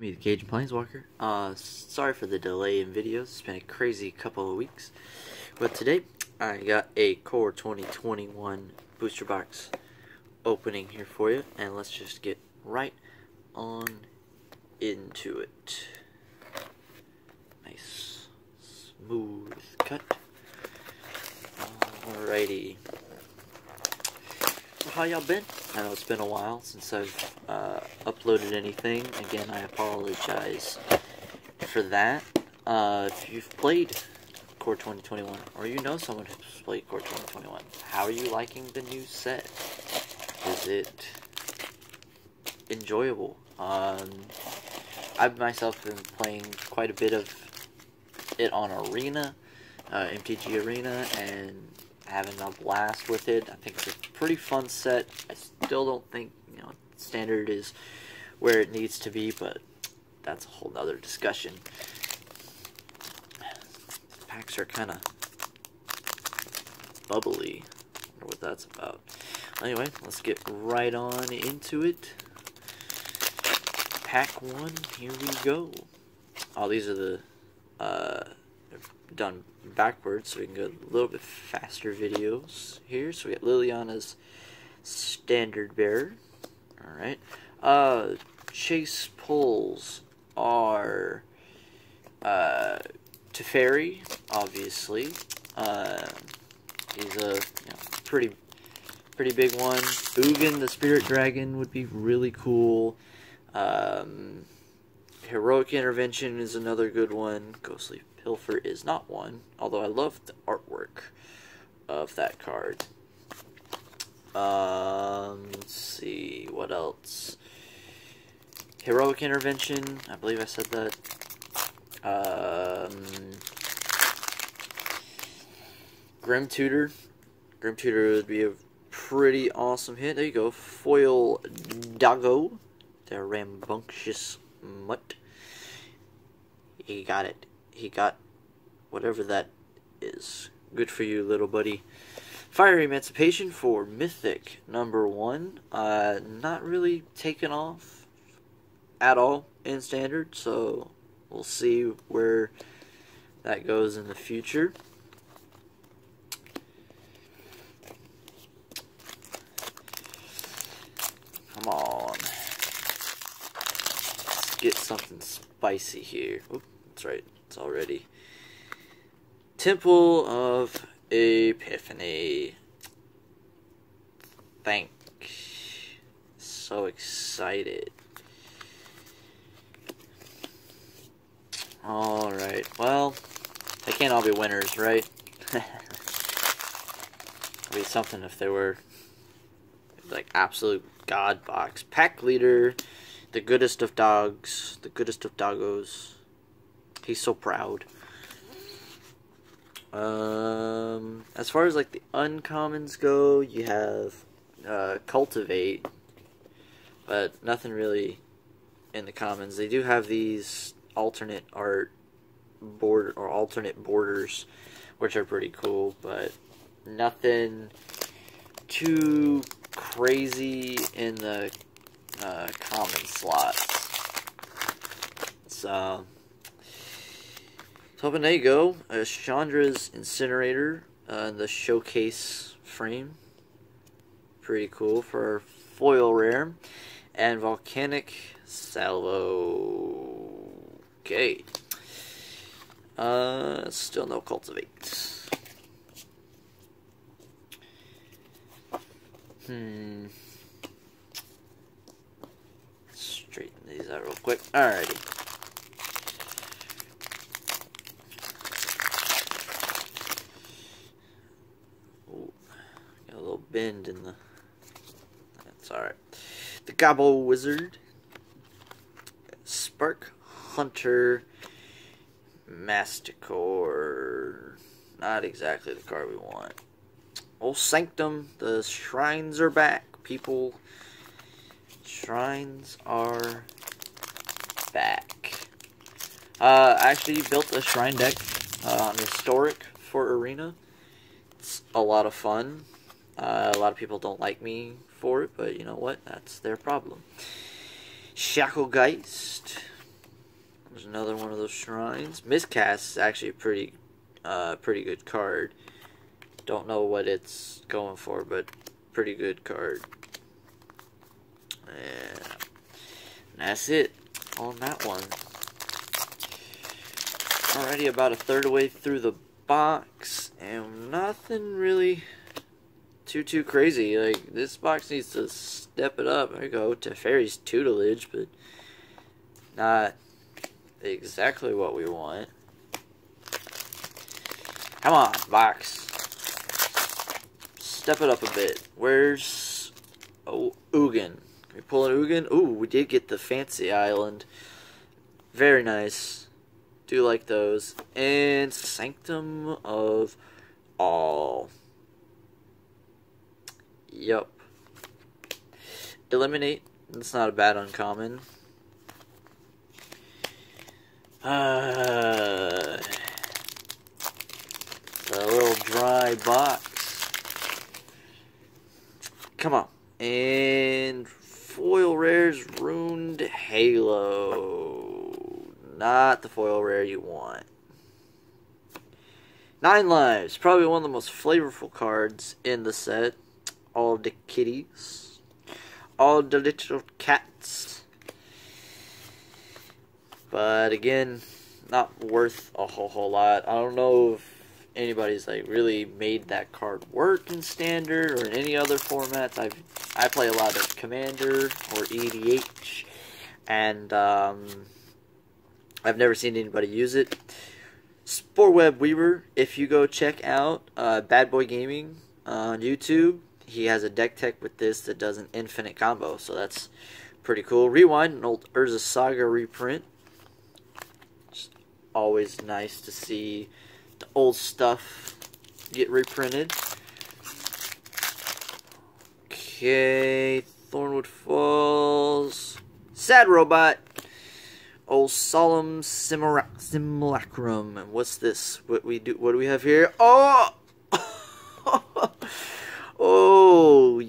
Me, the Cajun Planeswalker. Uh, sorry for the delay in videos. It's been a crazy couple of weeks. But today, I got a Core 2021 booster box opening here for you. And let's just get right on into it. Nice, smooth cut. Alrighty. How y'all been? I know it's been a while since I've uh, uploaded anything. Again, I apologize for that. Uh, if you've played Core 2021, or you know someone who's played Core 2021, how are you liking the new set? Is it enjoyable? Um, I've myself been playing quite a bit of it on Arena, uh, MTG Arena, and having a blast with it. I think it's a pretty fun set. I still don't think you know standard is where it needs to be, but that's a whole nother discussion. Packs are kind of bubbly. Wonder what that's about. Anyway, let's get right on into it. Pack one, here we go. Oh, these are the uh, done backwards so we can go a little bit faster videos here. So we got Liliana's standard bearer. Alright. Uh, chase pulls are uh, Teferi, obviously. Uh, he's a you know, pretty pretty big one. Ugin, the spirit dragon, would be really cool. Um, Heroic Intervention is another good one. Ghostly Pilfer is not one, although I love the artwork of that card. Um, let's see, what else? Heroic Intervention, I believe I said that. Um, Grim Tutor. Grim Tutor would be a pretty awesome hit. There you go. Foil Doggo, the rambunctious mutt. He got it he got whatever that is. Good for you, little buddy. Fiery Emancipation for Mythic number one. Uh, not really taken off at all in Standard, so we'll see where that goes in the future. Come on. Let's get something spicy here. Oop, that's right. It's already. Temple of Epiphany. Thank. So excited. Alright, well, they can't all be winners, right? It'd be something if they were like absolute god box. Pack leader, the goodest of dogs, the goodest of doggos. He's so proud. Um, as far as like the uncommons go, you have uh, cultivate, but nothing really in the commons. They do have these alternate art board or alternate borders, which are pretty cool, but nothing too crazy in the uh, common slots. So Top and there you go. Uh, Chandra's Incinerator, uh, the showcase frame. Pretty cool for foil rare. And Volcanic Salvo. Okay. Uh, still no Cultivate. Hmm. Straighten these out real quick. Alrighty. Bend in the... That's alright. The Gobble Wizard. Spark Hunter. Masticore. Not exactly the card we want. Old Sanctum. The shrines are back, people. Shrines are back. Uh, I actually built a shrine deck uh, on Historic for Arena. It's a lot of fun. Uh, a lot of people don't like me for it, but you know what? That's their problem. Shacklegeist. There's another one of those shrines. Miscast is actually a pretty, uh, pretty good card. Don't know what it's going for, but pretty good card. Yeah. And that's it on that one. Already about a third of the way through the box, and nothing really too too crazy. Like this box needs to step it up. You go, Fairy's tutelage, but not exactly what we want. Come on, box. Step it up a bit. Where's oh Ugin? Can we pull an Ugin? Ooh, we did get the fancy island. Very nice. Do like those. And Sanctum of All. Yup. Eliminate. That's not a bad uncommon. Uh, it's a little dry box. Come on. And foil rares Runed Halo. Not the foil rare you want. Nine Lives, probably one of the most flavorful cards in the set. All the kitties. All the little cats. But again, not worth a whole whole lot. I don't know if anybody's like really made that card work in standard or in any other formats. I've I play a lot of Commander or EDH, and um, I've never seen anybody use it. Sporeweb Weaver, if you go check out uh, Bad Boy Gaming on YouTube, he has a deck tech with this that does an infinite combo, so that's pretty cool. Rewind, an old Urza Saga reprint. Always nice to see the old stuff get reprinted. Okay, Thornwood Falls. Sad Robot. Old Solemn Simulacrum. And what's this? What we do? What do we have here? Oh!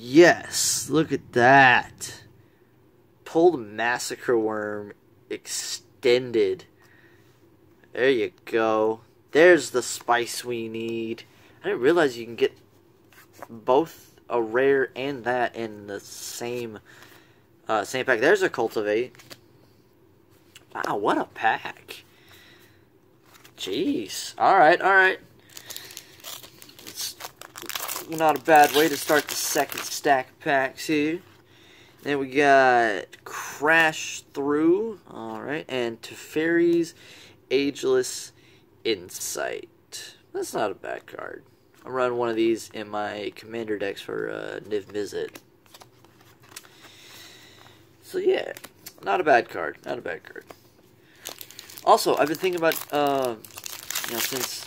yes! Look at that. Pulled Massacre Wurm extended. There you go. There's the spice we need. I didn't realize you can get both a rare and that in the same uh, same pack. There's a cultivate. Wow, what a pack. Jeez. Alright, alright. It's not a bad way to start the second stack of packs here. Then we got Crash Through. Alright, and Teferi's Ageless Insight. That's not a bad card. I'm running one of these in my commander decks for uh, Niv Mizzet. So yeah, not a bad card. Not a bad card. Also, I've been thinking about, uh, you know, since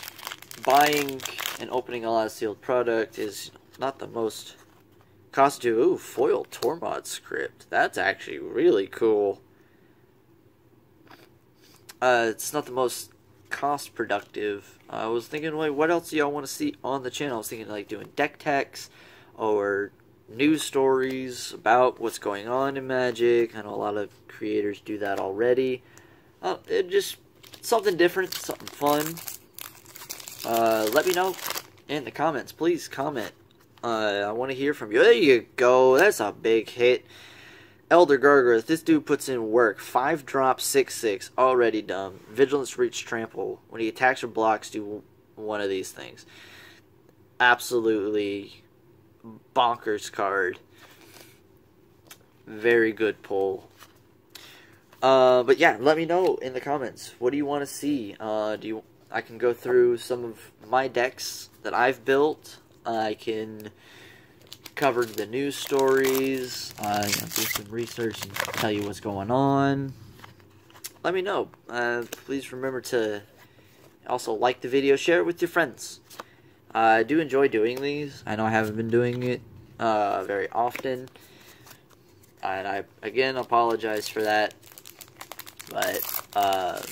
buying and opening a lot of sealed product is not the most cost ooh foil Tormod's Crypt. That's actually really cool. Uh, it's not the most cost productive. I was thinking, like, what else do y'all want to see on the channel? I was thinking, like, doing deck techs or news stories about what's going on in Magic. I know a lot of creators do that already. Uh, it just something different, something fun. Uh, let me know in the comments. Please comment. Uh, I want to hear from you. There you go. That's a big hit. Elder Gargaroth, this dude puts in work. 5 drop, 6 6, already done. Vigilance, Reach, Trample. When he attacks or blocks, do one of these things. Absolutely bonkers card. Very good pull. Uh, but yeah, let me know in the comments. What do you want to see? Uh, do you? I can go through some of my decks that I've built. I can cover the news stories. Uh, do some research and tell you what's going on. Let me know. Uh, please remember to also like the video, share it with your friends. I do enjoy doing these. I know I haven't been doing it uh, very often. And I, again, apologize for that. But, uh,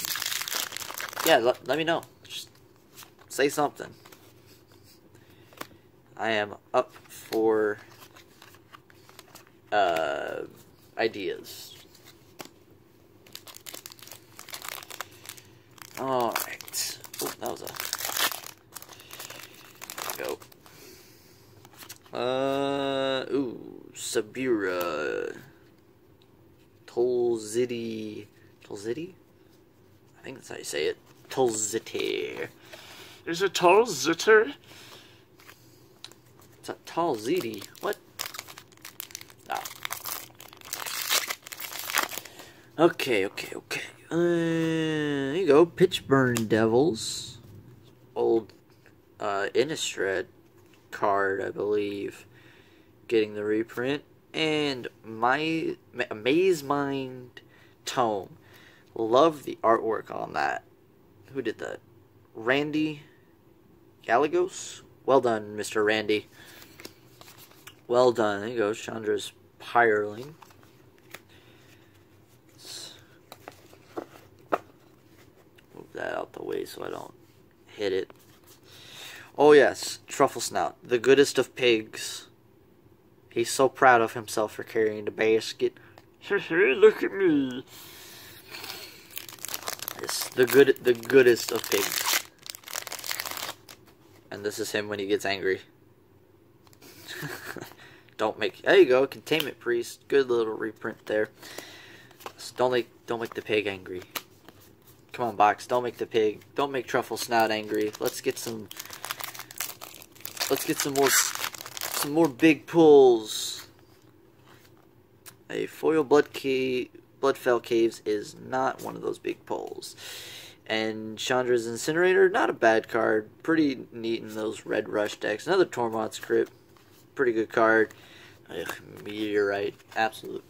yeah, let, let me know. Say something. I am up for uh, ideas. Alright. Oh, that was a go. Uh, ooh, Sabira, Tolzidi, Tolzidi. I think that's how you say it. Tolziti. Is a tall zitter? It's a Tolzidi. What? Ah. Okay, okay, okay. Uh, there you go. Pitchburn Devils. Old uh, Innistrad card, I believe. Getting the reprint. And my Mazemind Tome. Love the artwork on that. Who did that? Randy Gallegos? Well done, Mr. Randy. Well done. There you go. Chandra's Pyreling. Move that out the way so I don't hit it. Oh yes, Truffle Snout, the goodest of pigs. He's so proud of himself for carrying the basket. Look at me. Yes, the good, the goodest of pigs. And this is him when he gets angry. don't make. There you go, Containment Priest. Good little reprint there. Don't make, don't make the pig angry. Come on, box. Don't make the pig. Don't make Truffle Snout angry. Let's get some Let's get some more some more big pulls. A foil blood cave Bloodfell Caves is not one of those big pulls. And Chandra's Incinerator, not a bad card. Pretty neat in those Red Rush decks. Another Tormod's Crypt, pretty good card. Ugh, Meteorite, absolute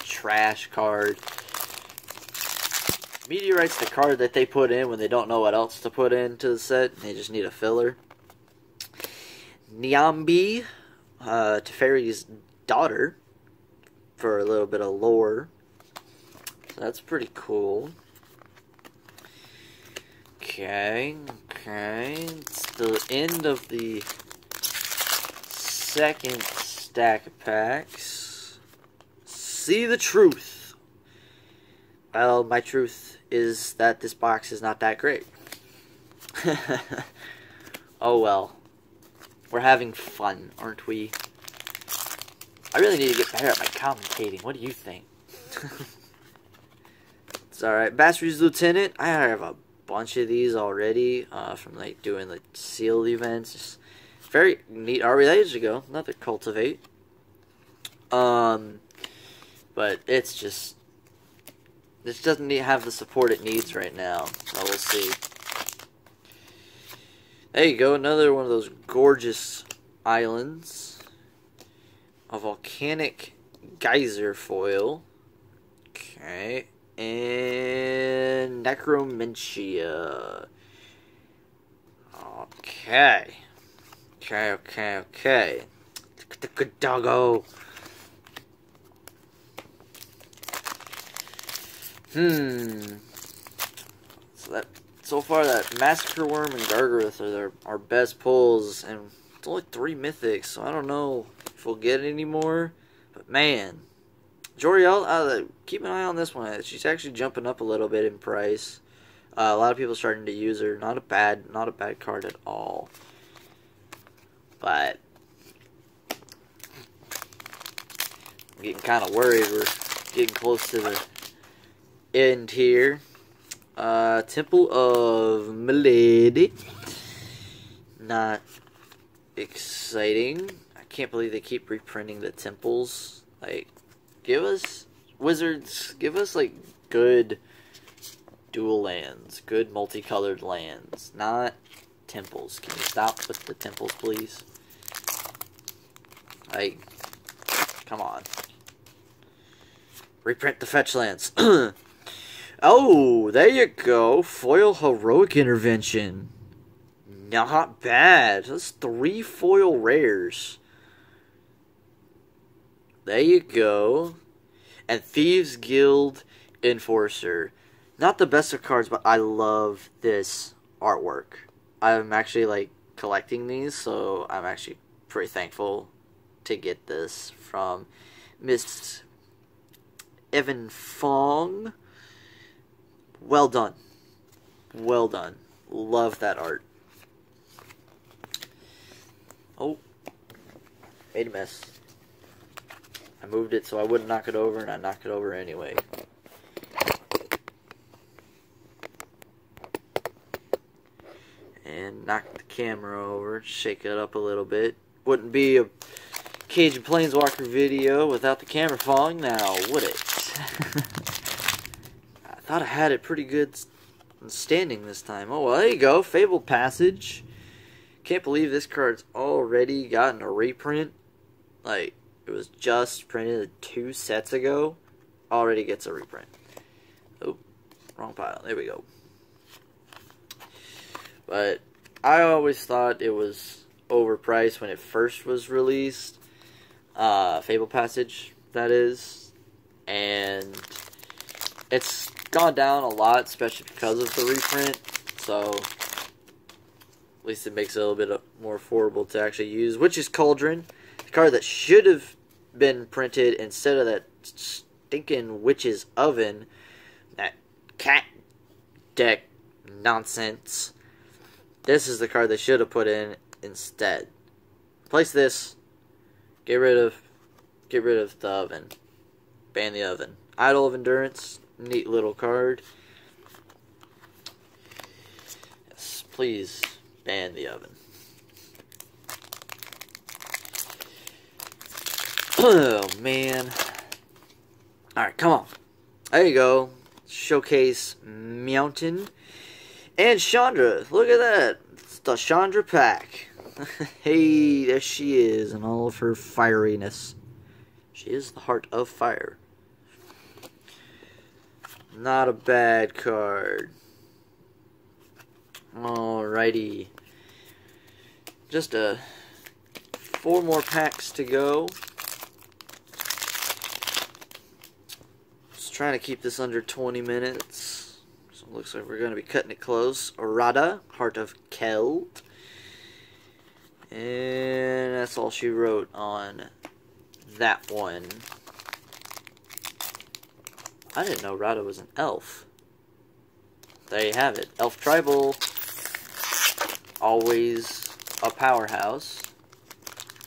trash card. Meteorite's the card that they put in when they don't know what else to put into the set. They just need a filler. Niambi, uh, Teferi's daughter, for a little bit of lore. So that's pretty cool. Okay, okay. It's the end of the second stack of packs. See the truth. Well, my truth is that this box is not that great. oh well. We're having fun, aren't we? I really need to get better at my commentating. What do you think? it's alright. Basri's Lieutenant. I have a bunch of these already uh, from like doing the sealed events. Just very neat art related to go. Another cultivate. Um, but it's just this doesn't need, have the support it needs right now. So we'll see. There you go, another one of those gorgeous islands. A volcanic geyser foil. Okay. And Necromentia. Okay. Okay, okay, okay. The Good doggo. Hmm. So that so far that Massacre Wurm and Gargaroth are their, our best pulls, and it's only three mythics, so I don't know if we'll get any more. But man, Joriel, uh, keep an eye on this one. She's actually jumping up a little bit in price. Uh, a lot of people starting to use her. Not a bad, not a bad card at all. But I'm getting kind of worried. We're getting close to the end here. Uh, Temple of Malady. Not exciting. I can't believe they keep reprinting the temples. Like, give us, Wizards, give us, like, good dual lands. Good multicolored lands. Not temples. Can you stop with the temples, please? Like, come on. Reprint the fetch lands. Oh, there you go. Foil heroic intervention. Not bad. That's three foil rares. There you go. And Thieves Guild Enforcer. Not the best of cards, but I love this artwork. I'm actually like collecting these, so I'm actually pretty thankful to get this from Miss Evyn Fong well done. Well done. Love that art. Oh, made a mess. I moved it so I wouldn't knock it over, and I knocked it over anyway. And knock the camera over, shake it up a little bit. Wouldn't be a Cajun Planeswalker video without the camera falling now, would it? I thought I had it pretty good standing this time. Oh, well, there you go. Fabled Passage. Can't believe this card's already gotten a reprint. Like, it was just printed two sets ago. Already gets a reprint. Oh, wrong pile. There we go. But I always thought it was overpriced when it first was released. Uh, Fabled Passage, that is. And it's gone down a lot, especially because of the reprint. So at least it makes it a little bit more affordable to actually use, which is Cauldron, card that should have been printed instead of that stinking witch's oven, that cat deck nonsense. This is the card they should have put in instead. Place this. Get rid of, get rid of the oven. Ban the oven. Idol of Endurance, neat little card. Yes, please ban the oven. Oh, man. Alright, come on. There you go. Showcase Mountain. And Chandra. Look at that. It's the Chandra pack. hey, there she is in all of her fieriness. She is the heart of fire. Not a bad card. Alrighty. Just a uh, four more packs to go. Just trying to keep this under 20 minutes. So it looks like we're going to be cutting it close. Arada, Heart of Keld. And that's all she wrote on that one. I didn't know Radha was an elf. There you have it. Elf Tribal. Always a powerhouse.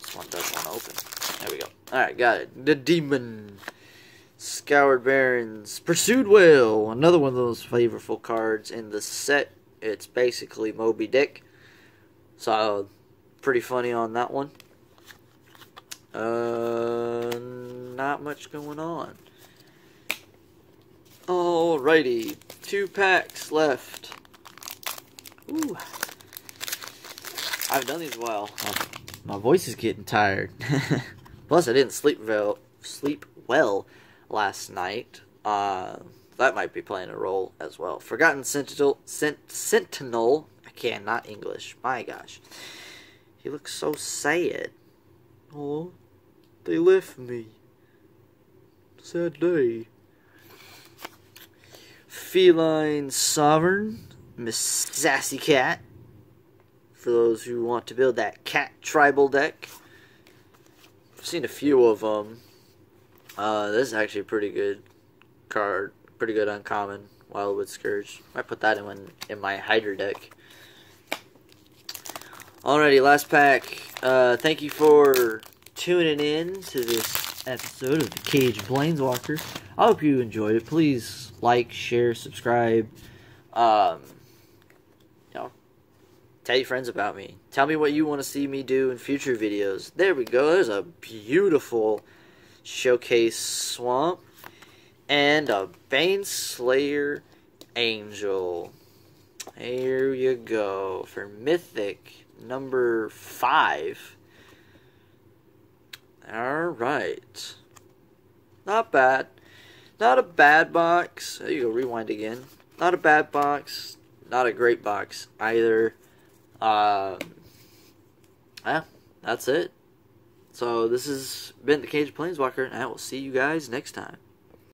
This one doesn't want to open. There we go. Alright, got it. The Demon. Scoured Barrens. Pursued Whale. Another one of those flavorful cards in the set. It's basically Moby Dick. So, pretty funny on that one. Uh, not much going on. Alrighty, two packs left. Ooh. I haven't done these a while. My voice is getting tired. Plus, I didn't sleep well, sleep well last night. Uh, that might be playing a role as well. Forgotten Sentinel, Sent, Sentinel. I cannot English. My gosh, he looks so sad. Oh, they left me. Sad day. Feline Sovereign, Miss Sassy Cat. For those who want to build that cat tribal deck. I've seen a few of them. Uh, this is actually a pretty good card. Pretty good uncommon. Wildwood Scourge. I put that in, in my Hydra deck. Alrighty, last pack. Uh, thank you for tuning in to this episode of the Cajun Planeswalker. I hope you enjoyed it. Please like, share, subscribe. Um, you know, tell your friends about me. Tell me what you want to see me do in future videos. There we go. There's a beautiful showcase swamp and a Baneslayer angel. Here you go for mythic number five. All right, not bad. Not a bad box. There you go, rewind again. Not a bad box. Not a great box either. Um, yeah, that's it. So this has been the Cajun Planeswalker, and I will see you guys next time.